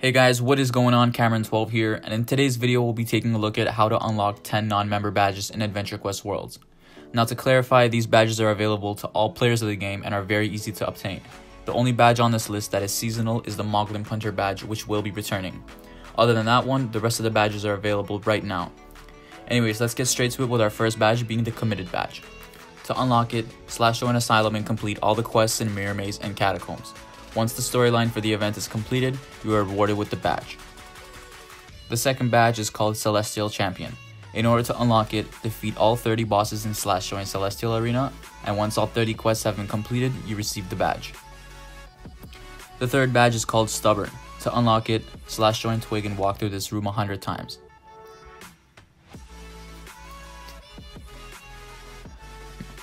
Hey guys, what is going on? Kamran12 here, and in today's video we'll be taking a look at how to unlock 10 non-member badges in Adventure Quest Worlds. Now to clarify, these badges are available to all players of the game and are very easy to obtain. The only badge on this list that is seasonal is the Moglin Punter badge, which will be returning. Other than that one, the rest of the badges are available right now. Anyways, let's get straight to it with our first badge being the Committed badge. To unlock it, slash join Asylum and complete all the quests in Mirror Maze and Catacombs. Once the storyline for the event is completed, you are rewarded with the badge. The second badge is called Celestial Champion. In order to unlock it, defeat all 30 bosses in Slash Join Celestial Arena, and once all 30 quests have been completed, you receive the badge. The third badge is called Stubborn. To unlock it, Slash Join Twig and walk through this room 100 times.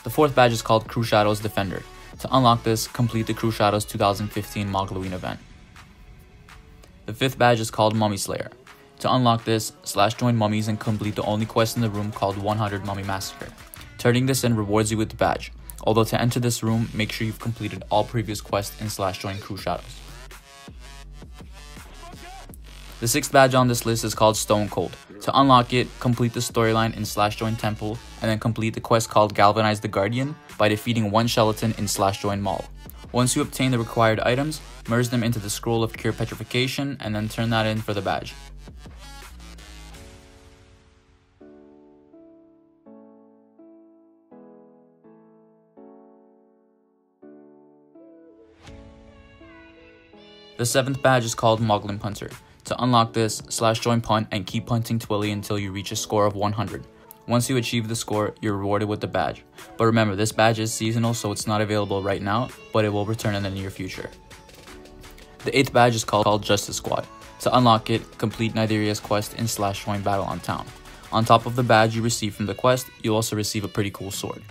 The fourth badge is called Cruxshadows Defender. To unlock this, complete the Cruxshadows 2015 Mogloween event. The fifth badge is called Mummy Slayer. To unlock this, slash join mummies and complete the only quest in the room called 100 Mummy Massacre. Turning this in rewards you with the badge, although to enter this room, make sure you've completed all previous quests in slash join Cruxshadows. The sixth badge on this list is called Stone Cold. To unlock it, complete the storyline in Slash Join Temple, and then complete the quest called Galvanize the Guardian by defeating one skeleton in Slash Join Mall. Once you obtain the required items, merge them into the Scroll of Cure Petrification, and then turn that in for the badge. The seventh badge is called Moglin Punter. To unlock this, slash join punt and keep punting Twilly until you reach a score of 100. Once you achieve the score, you're rewarded with the badge. But remember, this badge is seasonal, so it's not available right now, but it will return in the near future. The 8th badge is called, Justice Squad. To unlock it, complete Nideria's quest in slash join battle on town. On top of the badge you receive from the quest, you'll also receive a pretty cool sword.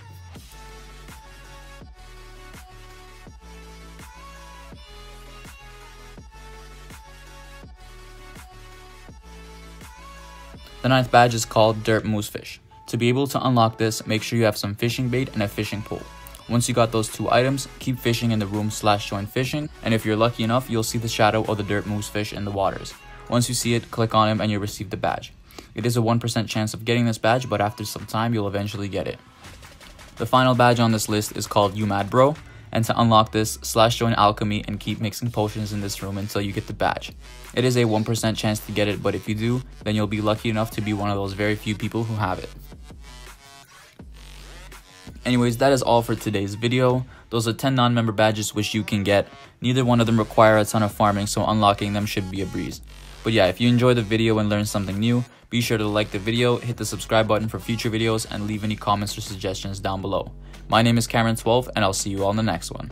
The ninth badge is called Dirt Moosefish. To be able to unlock this, make sure you have some fishing bait and a fishing pole. Once you got those two items, keep fishing in the room slash join fishing, and if you're lucky enough, you'll see the shadow of the dirt moose fish in the waters. Once you see it, click on him and you'll receive the badge. It is a 1% chance of getting this badge, but after some time, you'll eventually get it. The final badge on this list is called You Mad Bro, and to unlock this, slash join alchemy and keep mixing potions in this room until you get the badge. It is a 1% chance to get it, but if you do, then you'll be lucky enough to be one of those very few people who have it. Anyways, that is all for today's video. Those are 10 non-member badges which you can get. Neither one of them require a ton of farming, so unlocking them should be a breeze. But yeah, if you enjoyed the video and learned something new, be sure to like the video, hit the subscribe button for future videos, and leave any comments or suggestions down below. My name is Kamran12, and I'll see you all in the next one.